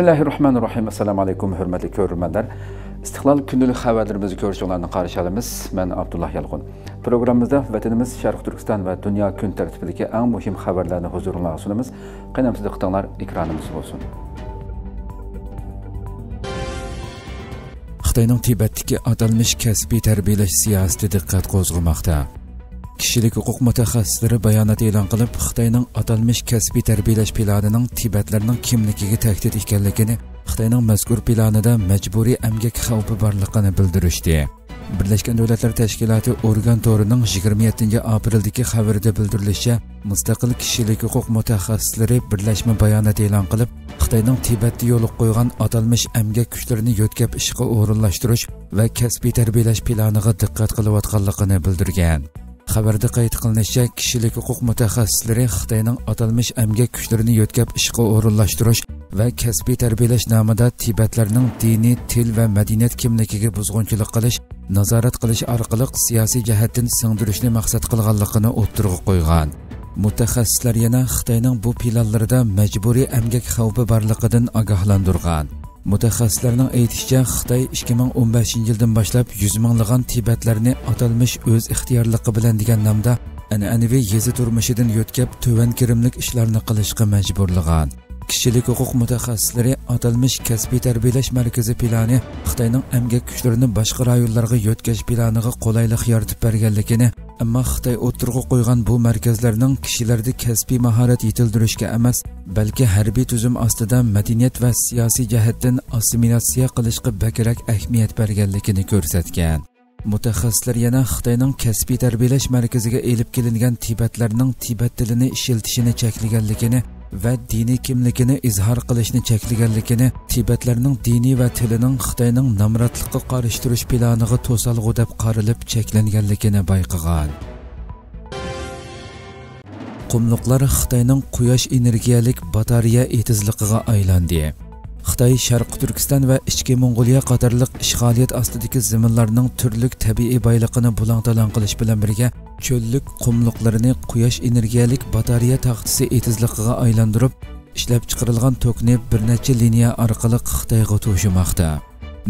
Bismillahirrahmanirrahim. Assalamu alaykum hörmətli görürmənlər. İstiqlal gündəlik xəbərlərimizi görüşlərinə qarşılarımız. Mən Abdullah Yalğun. Proqramımızda vətənimiz Şərq Türkistan və dünya gün tərtibindəki ən mühim xəbərlərini huzurunuza sunumuz. Qənəmsizlik qıtanlar ekranımız olsun. Xitoyning Tibetdagi atalmish kasbiy tarbiyalash siyosati diqqat qo'zg'amoqda. Kishilik huquq mutaxassislari bayonot e'lon qilib xitoyning atalmish kasbiy tarbiyalash planining tibatlarning kimligiga tahdid ekanligini xitoyning mazkur planida majburiy amgak xavfi borligini bildirishdi. Birlashgan davlatlar tashkiloti organ to'rining 27 apreldagi xabarida bildirilishicha mustaqil kishilik huquq mutaxassislari birlashma bayonot e'lon qilib xitoyning tibatda yo'l qo'ygan atalmish amgak kuchlarini yo'tkab ishga o'rinlashtirish va kasbiy tarbiyalash planiga diqqat qilayotganligini bildirgan. Xabarda qayd qilinishicha kishilik huquq mutaxassislari xitoyning atalmish amgak kuchlarini yo'tkab ishga o'rinlashtirish va kasbiy tarbiyalash nomida tibatlarning diniy til va madaniyat kimligiga buzg'unchilik qilish nazorat qilish orqali siyosiy jihatdan singdirishni maqsad qilganligini o'ttirg'a qo'ygan. Mutaxassislar yana xitoyning bu planlarida majburiy amgak xavfi borligidan ogohlantirgan. Mutaxassislarning aytishicha xitoy 2015 yildan boshlab yuz minglagan tibatlarni atalmish o'z ixtiyorligi bilan degan nomda an'anaviy yezi turmushidan yo'tkab tuvan kirimlik ishlarni qilishga majburlagan kishilik huquq mutaxassislari atalmish kasbiy tarbiyalash markazi plani xitoyning amgak kuchlarini boshqa rayonlarga yo'tkash planiga qulaylik yaratib berganligini ammo xitoy o'tirg'a qo'ygan bu markazlarning kishilarda kasbiy mahorat yetildirishga emas balki harbiy tuzum ostida madaniyat va siyosiy jihatdan assimilyatsiya qilishga bakrak ahamiyat berganligini ko'rsatgan. Mutaxassislar yana xitoyning kasbiy tarbiyalash markaziga elib kelingan tibatlarning tibat tilini ishiltishini cheklaganligini va diniy kimligini izhor qilishni cheklaganligini tibatlarning diniy va tilining xitoyning namratliqqa qarishtirish planiga to'salg'u deb qarilib cheklanganligini bayqagan qumliqlar xitoyning quyosh energiyalik batareya etizligiga aylandi. Xitoy sharqi turkiston va ichki mong'oliya qatorliq ishg'oliyat ostidagi zaminlarning turlik tabiiy boyligini bulang talon qilish bilan birga cho'llik qumliqlarini quyosh energiyalik batareya taxtisi etizligiga aylantirib ishlab chiqarilgan tokni bir necha liniya orqali xitoyga to'shimoqda.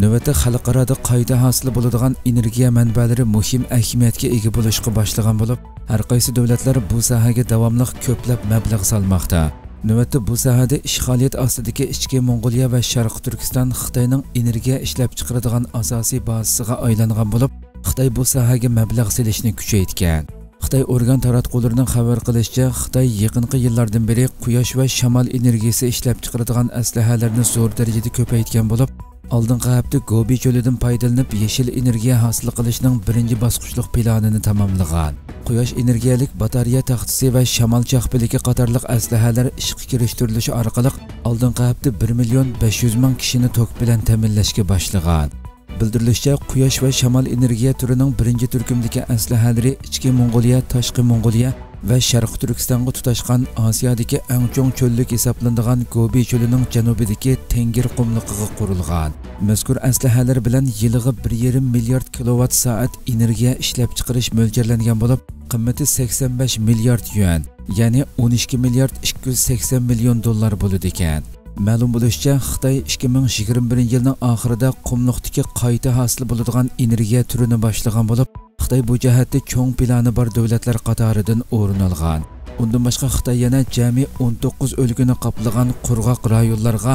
Navbatda xalqaroda qayta hosil bo'ladigan energiya manbalari muhim ahamiyatga ega bo'lishga boshlagan bo'lib har qaysi davlatlar bu sohaga davomli ko'plab mablag' solmoqda. Navbatda bu sohada ishg'oliyat ostidagi ichki mong'oliya va sharqi turkiston xitoyning energiya ishlab chiqaradigan asosiy bazasiga aylangan bo'lib xitoy bu sohaga mablag' selishni kuchaytgan. Xitoy organ taratqularning xabar qilishicha xitoy yaqinqi yillardan beri quyosh va shamol energiyasi ishlab chiqaradigan aslahalarni zo'r darajada ko'paytgan bo'lib Алдыңғы әпті Гоби көлідің пайдаланып, ешіл энергия хасыл қылышның бірінші басқышлық планыны тамамлыған. Құяш энергиялік батарея тақтысы вә шамал чақпілікі қатарлық әсліхәлер ішқы керіштіріліші арқылық алдыңғы әпті 1 миллион 500 мың кішіні ток білән тәмінләшке башлыған. Bildirilishicha quyosh va shamol energiya turining birinchi turkumdagi aslahalari ichki mong'oliya tashqi mong'oliya va sharqi turkistonga tutashgan osiyodagi eng cho'ng cho'llik hisoblanadigan gobi cho'lining janubidagi tengir qumliqiga qurilgan. Mazkur aslahalar bilan yiliga 1,5 milliard kilovat soat energiya ishlab chiqarish mo'ljallangan bo'lib qimmati 85 milliard yuan ya'ni 12 milliard 280 million dollar bo'ladi ekan. Ma'lum bo'lishicha, Xitoy 2021 yilning oxirida qumliqdagi qayta hosil bo'ladigan energiya turini boshlagan bo'lib, Xitoy bu jihatda cho'ng plani bor davlatlar qatoridan o'rin olgan. Undan boshqa Xitoy yana jami 19 o'lkani qoplagan qurg'oq rayonlarga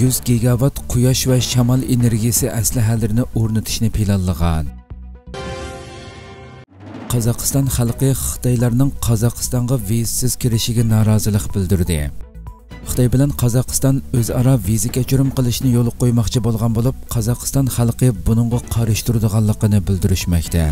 100 gigavat quyosh va shamol energiyasi aslahalarini o'rnatishni planlagan. Qozog'iston xalqi Xitoylarning Qozog'istonga vizasiz kirishiga norozilik bildirdi. Xitoy bilan qozog'iston o'zaro viza kechirim qilishni yo'l qo'ymoqchi bo'lgan bo'lib qozog'iston xalqi buningga qarish turadiganligini bildirishmoqda.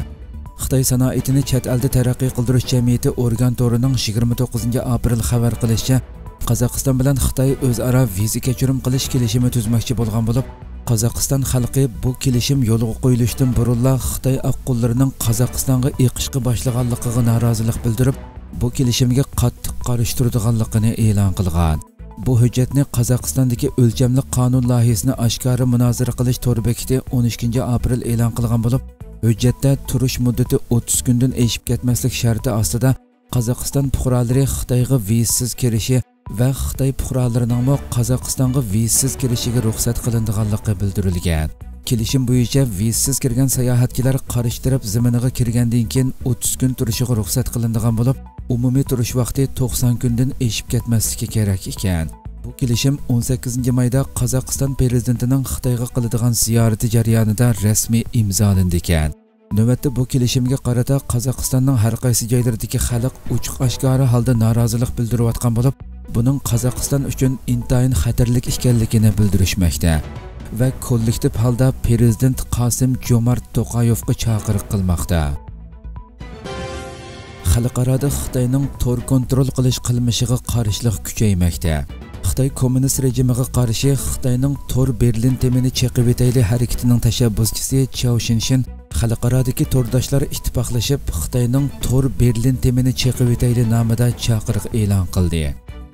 Xitoy sanoatini chet elda taraqqiy qildirish jamiyati organ to'rining 29 aprel xabar qilishicha qozog'iston bilan xitoy o'zaro viza kechirim qilish kelishimi tuzmoqchi bo'lgan bo'lib qozog'iston xalqi bu kelishim yo'lga qo'yilishdan burunla xitoy aqqullarining qozog'istonga iqishqi boshlaganligiga norozilik bildirib bu kelishimga qattiq qarish turadiganligini e'lon qilgan. Bu hujjatni qozog'istondagi o'lchamli qonun loyihasini oshkora munozara qilish to'ri bekiti 12 aprel e'lon qilgan bo'lib hujjatda turish muddati 30 kundan eshib ketmaslik sharti ostida qozog'iston fuqarolari xitoyga vizasiz kirishi va xitoy fuqarolarining qozog'istonga vizasiz kirishiga ruxsat qilindiganligi bildirilgan. Kelishim bo'yicha vizasiz kirgan sayohatchilar qarshi taraf ziminiga kirgandan keyin 30 kun turishiga ruxsat qilindigan bo'lib umumiy turish vaqti 90 kundan eshib ketmasligi kerak ekan. Bu kelishim 18 mayda qozog'iston prezidentining xitoyga qiladigan ziyorati jarayonida rasmiy imzolandi ekan. Navbatda bu kelishimga qarata qozog'istonning har qaysi joylaridagi xalq ochiq oshkora holda norozilik bildirayotgan bo'lib buning qozog'iston uchun intayin xatarlik ekanligini bildirishmoqda va kollektiv holda prezident qosim jo'mart to'qayevga chaqiriq qilmoqda. Xalqaroda xitoyning to'r kontrol qilish qilmishiga qarshilik kuchaymoqda. Xitoy kommunist rejimiga qarshi xitoyning to'r berlin temini chaqib etayli harakatining tashabbuschisi chaushinshin xalqarodagi to'rdoshlar ittifoqlashib xitoyning to'r berlin temini chaqib etayli nomida chaqiriq e'lon qildi.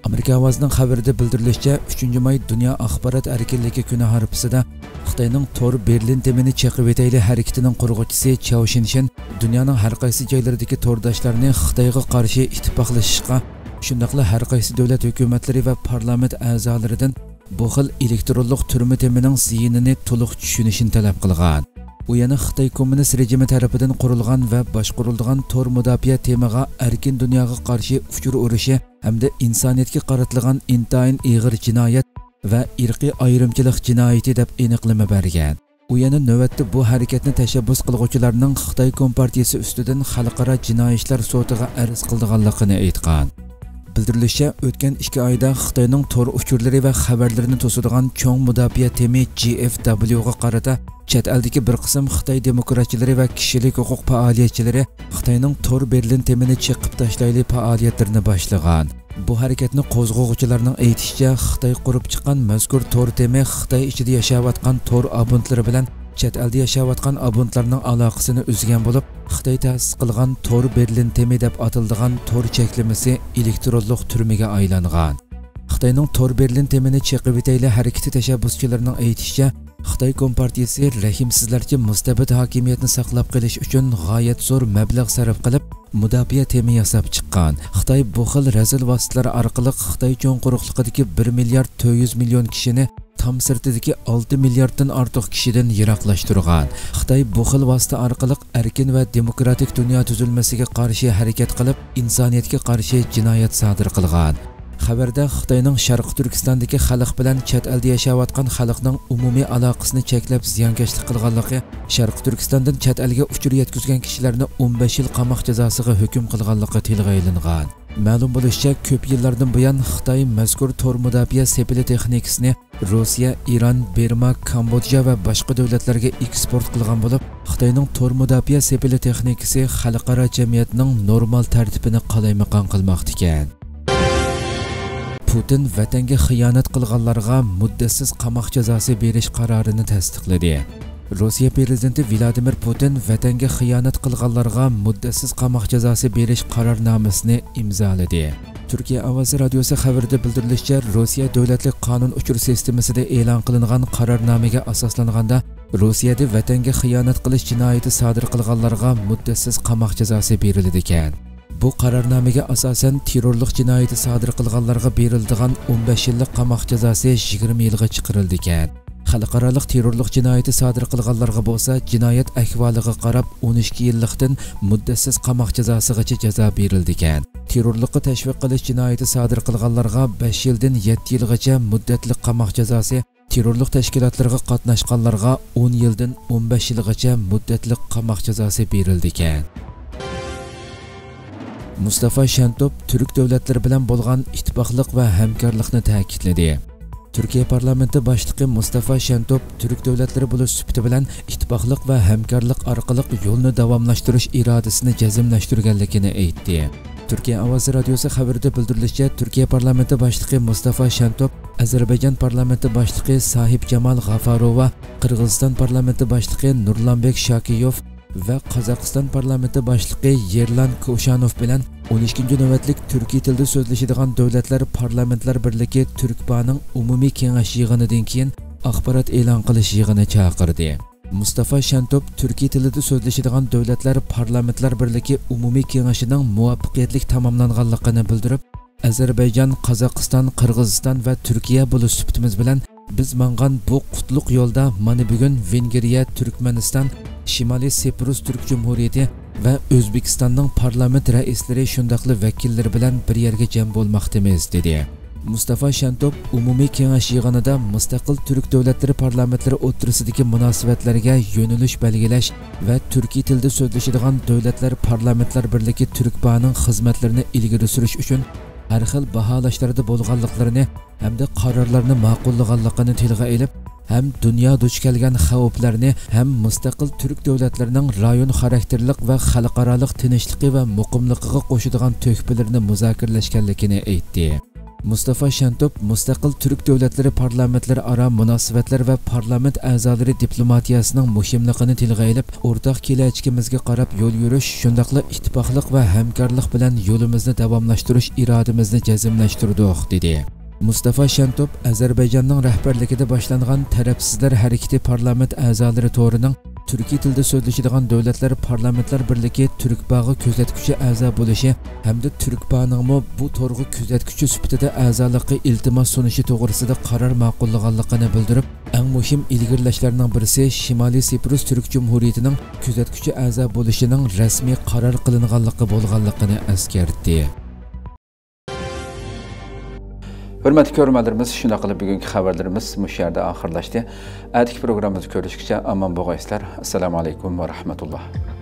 Amerika ovozining xabarida bildirilishicha 3 may dunyo axborot erkinligi kuni harfisida xitoyning to'r berlin temini chaqib etayli harakatining qurg'uvchisi chao shinshin dunyoning har qaysi joylaridagi to'rdoshlarni xitoyga qarshi ittifoqlashishga shundoqla har qaysi davlat hukumatlari va parlament a'zolaridan bu xil elektronlik turma temining ziyinini to'liq tushunishini talab qilgan u yana xitoy kommunist rejimi tarafidan qurilgan va boshqarilgan to'r mudofaa temaga erkin dunyoga qarshi uchur hamda insoniyatga qaratilgan intayin ig'ir jinoyat va irqiy ayrimchilik jinoyati deb aniqlama bergan. U yana navbatda bu harakatni tashabbus qilg'uvchilarning xitoy kompartiyasi ustidan xalqaro jinoiy ishlar sotiga arz qildiganligini aytgan. Bildirilishicha o'tgan ikki oyda xitoyning to'r uchurlari va xabarlarini to'sadigan cho'ng mudofaa temi gfwga qarata chet eldagi bir qism xitoy demokratchilari va kishilik huquq faoliyatchilari xitoyning to'r berlin temini chiqib tashlayli faoliyatlarini boshlagan. Bu harakatni qo'zg'ovchilarning aytishicha xitoy qurib chiqqan mazkur to'r temi xitoy ichida yashayotgan to'r abonentlari bilan chet elda yashayotgan abonentlarning aloqasini uzgan bo'lib xitoy ta'sis qilgan to'r berlin temi deb atildigan to'r cheklimasi elektronliq turmiga aylangan. Xitoyning to'r berlin temini chiqib etayli harakati tashabbuschilarining aytishicha xitoy kompartiyasi rahimsizlarcha mustabid hokimiyatni saqlab qolish uchun g'oyat zo'r mablag' sarf qilib mudofaa temi yasab chiqqan. Xitoy bu xil razil vositalar orqali xitoy cho'ng quruqligidagi 1 milliard 400 million kishini tom sirtidagi 6 milliarddan ortiq kishidan yiroqlashtirgan. Xitoy bu xil vosita orqali erkin va demokratik dunyo tuzilmasiga qarshi harakat qilib insoniyatga qarshi jinoyat sodir qilgan. Xabarda xitoyning sharqi turkistondagi xalq bilan chet elda yashayotgan xalqning umumiy aloqasini cheklab ziyonkashlik qilganligi sharqi turkistondan chet elga uchur yetkazgan kishilarni 15 yil qamoq jazosiga hukm qilganligi tilga ilingan ma'lum bo'lishicha ko'p yillardan buyon xitoy mazkur to'r mudofaa sepili texnikasini rossiya Iran, berma kambodja va boshqa davlatlarga eksport qilgan bo'lib xitoyning to'r mudofaa sepili texnikasi xalqaro jamiyatning normal tartibini qalaymaqon qilmoqda ekan. Putin vatanga xiyonat qilganlarga muddatsiz qamoq jazosi berish qarorini tasdiqladi. Rossiya prezidenti vladimir putin vatanga xiyonat qilganlarga muddatsiz qamoq jazosi berish qarornomasini imzoladi. Turkiya ovozi radiosi xabarida bildirilishicha rossiya davlatlik qonun uchur sistemasida e'lon qilingan qarornomaga asoslanganda rossiyada vatanga xiyonat qilish jinoyati sodir qilganlarga muddatsiz qamoq jazosi beriladi ekan. Bu qarornomaga asosan terrorlik jinoyati sodir qilganlarga beriladigan 15 yillik qamoq jazosi 20 yilga chiqarildi ekan xalqaroliq terrorlik jinoyati sodir qilganlarga bo'lsa jinoyat ahvoliga qarab 12 yillikdan muddatsiz qamoq jazosigacha jazo berildi ekan terrorlikqa tashviq qilish jinoyati sodir qilganlarga 5 yildan 7 yilgacha muddatli qamoq jazosi terrorlik tashkilotlarga qatnashganlarga 10 yildan 15 yilgacha muddatli qamoq jazosi berildi ekan Mustafa Şentop Türk dövlətləri bilən bolğan ittifaqlıq və həmkarlıqni təkidlədi. Türkiyə parlamenti başlığı Mustafa Şentop Türk dövlətləri buluş sübti bilən ittifaqlıq və həmkarlıq arqalıq yolunu davamlaşdırış iradəsini cəzimləşdirgənlikini eytdi. Türkiyə Avaz Radiosu xəbərdə bildirilishçə, Türkiyə parlamenti başlığı Mustafa Şentop, Azərbaycan parlamenti başlığı Sahib Cemal Qafarova, Qırğızistan parlamenti başlığı Nurlanbek Şakiyov va qozog'iston parlamenti boshlig'i yerlan kushanov bilan 12 navbatlik turkiy tilda so'zlashadigan davlatlar parlamentlar birligi turkbaning umumiy kengash yig'inidan keyin axborot e'lon qilish yig'ini chaqirdi. Mustafa shantop turkiy tilida so'zlashadigan davlatlar parlamentlar birligi umumiy kengashining muvaffaqiyatli tamomlanganligini bildirib ozarbayjon qozog'iston qirg'iziston va turkiya bo'lish sifatimiz bilan biz mangan bu qutlug' yo'lda mana bugun vengriya turkmaniston shimoliy seprus turk jumhuriyati va o'zbekistonning parlament raislari shundoqli vakillar bilan bir yerga jam bo'lmoqdamiz dedi. Mustafa shantop umumiy kengash yig'inida mustaqil turk davlatlari parlamentlari o'ttirisidagi munosabatlarga yo'nalish belgilash va turkiy tilda so'zlashadigan davlatlar parlamentlar birligi turkbaning xizmatlarini ilgari surish uchun har xil baholashlarda bo'lganliklarini hamda qarorlarni ma'qullaganligini tilga ilib həm dünya duch kelgan xavflarni həm müstəqil türk dövlətlərinin rayon xarakterlik və xalqaralıq tinchliqi və muqimliqiga qo'shadigan to'kpilarni muzokiralashganligini aytdi Mustafa Şentop müstəqil türk dövlətləri parlamentləri ara münasibətlər və parlament əzaları diplomatiyasının mühimliğini tilgə edib, ortaq gələcəyimizə qarab yol yürüş, şundaqla ittifaqlıq və həmkarlıq bilan yolumuzni davamlaşdırış iradimizni cəzimləşdirdik, dedi. Mustafa shantop ozarbayjonning rahbarligida boshlangan tarafsizlar harakati parlament a'zolari to'rining turkiy tilda so'zlashadigan davlatlar parlamentlar birligi turkbog'i kuzatuvchi a'zo bo'lishi hamda turkboningmi bu to'rg'i kuzatuvchi sifatida a'zolikqa iltimos sunishi to'g'risida qaror ma'qullaganligini bildirib eng muhim ilgirlashlarning birisi shimoliy siprus turk jumhuriyatining kuzatuvchi a'zo bo'lishining rasmiy qaror qilinganligi bo'lganligini eskartdi hurmatli ko'rmadirmiz shunday qilib bugungi xabarlarimiz mush yerda oxirlashdi. Atigi programmamizni ko'rishgacha omon bo'lg'aysizlar assalomu alaykum va rahmatulloh.